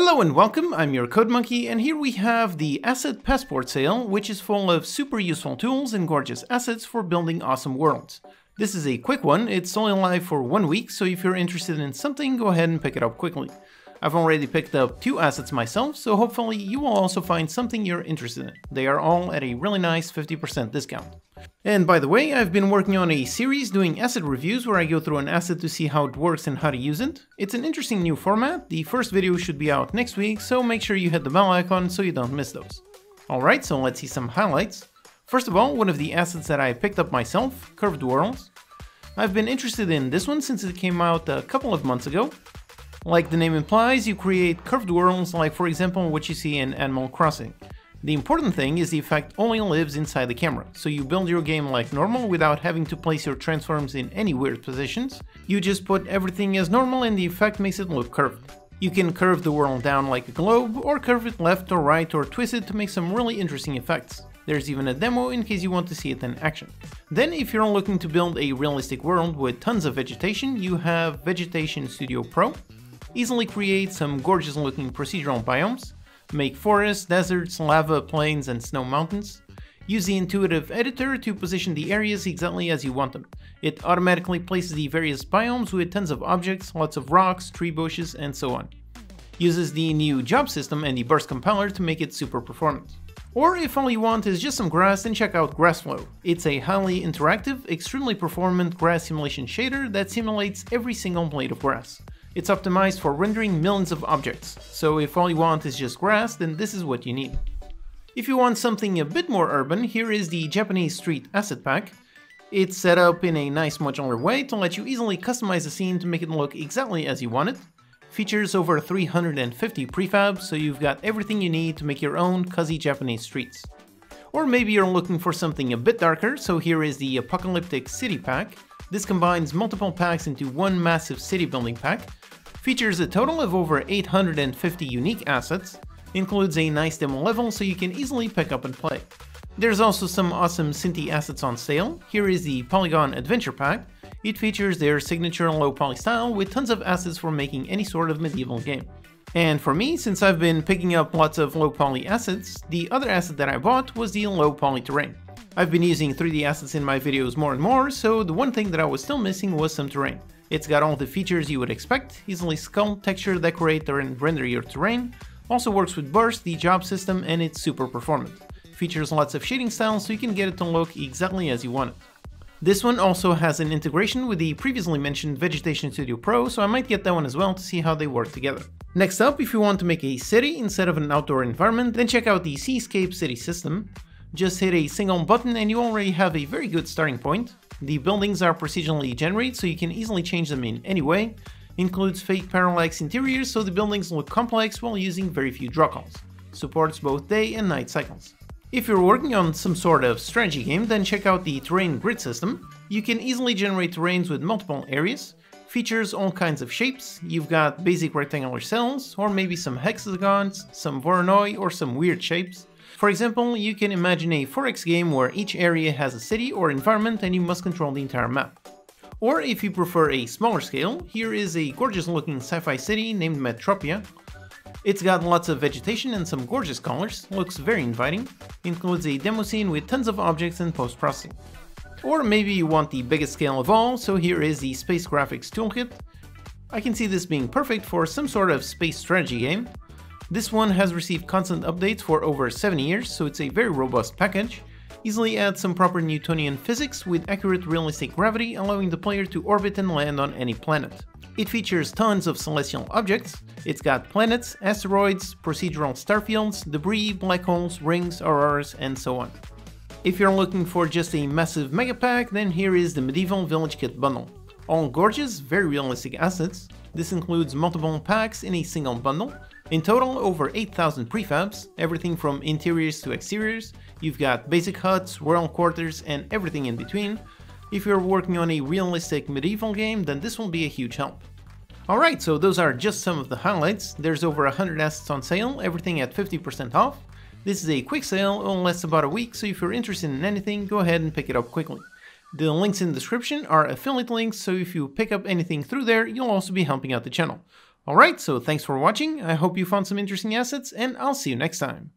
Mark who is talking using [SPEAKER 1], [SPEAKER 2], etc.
[SPEAKER 1] Hello and welcome, I'm your Code Monkey, and here we have the Asset Passport sale, which is full of super useful tools and gorgeous assets for building awesome worlds. This is a quick one, it's only live for one week, so if you're interested in something, go ahead and pick it up quickly. I've already picked up two assets myself, so hopefully you will also find something you're interested in. They are all at a really nice 50% discount. And by the way, I've been working on a series doing asset reviews where I go through an asset to see how it works and how to use it. It's an interesting new format, the first video should be out next week, so make sure you hit the bell icon so you don't miss those. Alright, so let's see some highlights. First of all, one of the assets that I picked up myself, Curved Worlds. I've been interested in this one since it came out a couple of months ago, like the name implies, you create curved worlds like for example what you see in Animal Crossing. The important thing is the effect only lives inside the camera, so you build your game like normal without having to place your transforms in any weird positions, you just put everything as normal and the effect makes it look curved. You can curve the world down like a globe, or curve it left or right or twist it to make some really interesting effects. There's even a demo in case you want to see it in action. Then if you're looking to build a realistic world with tons of vegetation, you have Vegetation Studio Pro, easily create some gorgeous looking procedural biomes, make forests, deserts, lava, plains, and snow mountains. Use the intuitive editor to position the areas exactly as you want them. It automatically places the various biomes with tons of objects, lots of rocks, tree bushes, and so on. Uses the new job system and the burst compiler to make it super performant. Or if all you want is just some grass, then check out GrassFlow. It's a highly interactive, extremely performant grass simulation shader that simulates every single blade of grass. It's optimized for rendering millions of objects, so if all you want is just grass, then this is what you need. If you want something a bit more urban, here is the Japanese Street Asset Pack. It's set up in a nice modular way to let you easily customize the scene to make it look exactly as you want it. Features over 350 prefabs, so you've got everything you need to make your own cozy Japanese streets. Or maybe you're looking for something a bit darker, so here is the Apocalyptic City Pack. This combines multiple packs into one massive city building pack, Features a total of over 850 unique assets, includes a nice demo level so you can easily pick up and play. There's also some awesome Synty assets on sale. Here is the Polygon Adventure Pack. It features their signature low poly style with tons of assets for making any sort of medieval game. And for me, since I've been picking up lots of low poly assets, the other asset that I bought was the low poly terrain. I've been using 3D assets in my videos more and more, so the one thing that I was still missing was some terrain. It's got all the features you would expect, easily sculpt, texture, decorate, and render your terrain, also works with Burst, the job system, and it's super performant. Features lots of shading styles so you can get it to look exactly as you want it. This one also has an integration with the previously mentioned Vegetation Studio Pro, so I might get that one as well to see how they work together. Next up, if you want to make a city instead of an outdoor environment, then check out the CScape City system. Just hit a single button and you already have a very good starting point. The buildings are procedurally generated, so you can easily change them in any way. Includes fake parallax interiors, so the buildings look complex while using very few draw calls. Supports both day and night cycles. If you're working on some sort of strategy game, then check out the terrain grid system. You can easily generate terrains with multiple areas. Features all kinds of shapes. You've got basic rectangular cells, or maybe some hexagons, some Voronoi, or some weird shapes. For example, you can imagine a 4X game where each area has a city or environment and you must control the entire map. Or if you prefer a smaller scale, here is a gorgeous looking sci-fi city named Metropia. It's got lots of vegetation and some gorgeous colors, looks very inviting, includes a demo scene with tons of objects and post-processing. Or maybe you want the biggest scale of all, so here is the Space Graphics Toolkit. I can see this being perfect for some sort of space strategy game, this one has received constant updates for over 7 years, so it's a very robust package. Easily add some proper Newtonian physics with accurate realistic gravity, allowing the player to orbit and land on any planet. It features tons of celestial objects, it's got planets, asteroids, procedural starfields, debris, black holes, rings, auroras, and so on. If you're looking for just a massive mega pack, then here is the Medieval Village Kit bundle. All gorgeous, very realistic assets. This includes multiple packs in a single bundle, in total, over 8,000 prefabs, everything from interiors to exteriors, you've got basic huts, royal quarters, and everything in between. If you're working on a realistic medieval game, then this will be a huge help. Alright, so those are just some of the highlights. There's over 100 assets on sale, everything at 50% off. This is a quick sale, it'll last about a week, so if you're interested in anything, go ahead and pick it up quickly. The links in the description are affiliate links, so if you pick up anything through there, you'll also be helping out the channel. Alright, so thanks for watching, I hope you found some interesting assets, and I'll see you next time.